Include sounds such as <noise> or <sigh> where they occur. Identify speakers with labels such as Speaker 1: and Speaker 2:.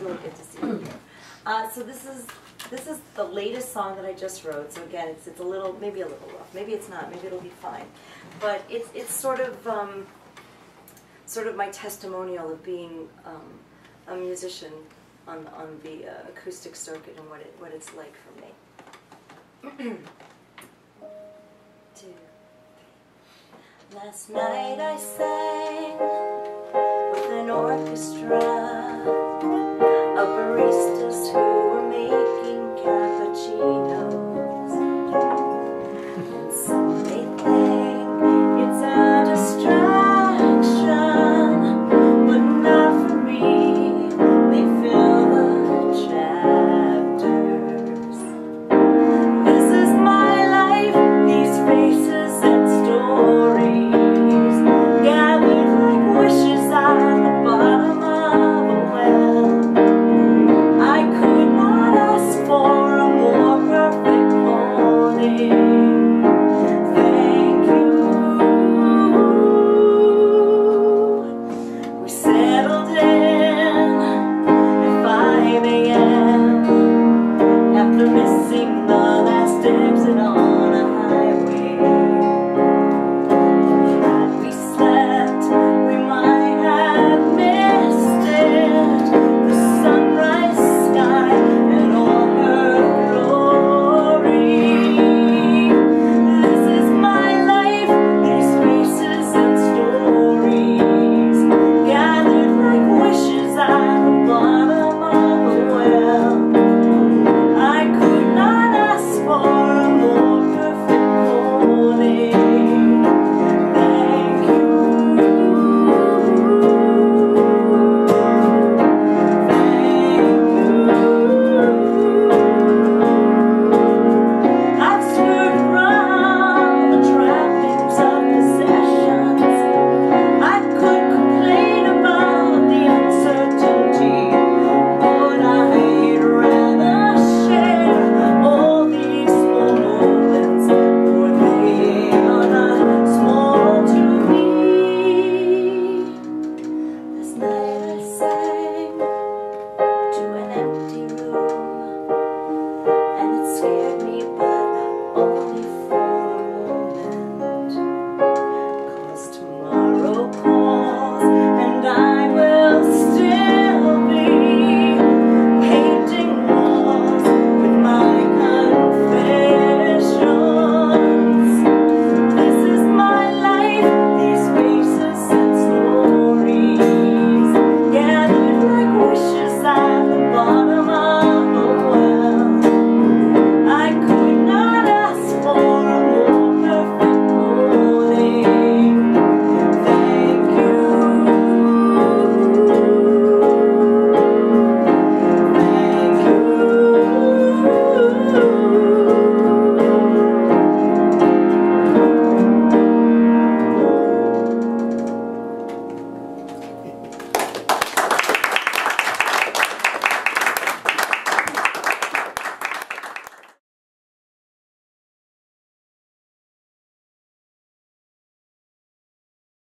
Speaker 1: really good to see you here. Uh, so this is this is the latest song that I just wrote. So again, it's it's a little maybe a little rough, maybe it's not, maybe it'll be fine. But it's it's sort of um, sort of my testimonial of being um, a musician on on the uh, acoustic circuit and what it what it's like for me. <clears throat> Two. Last night I sang with an orchestra. lives at all.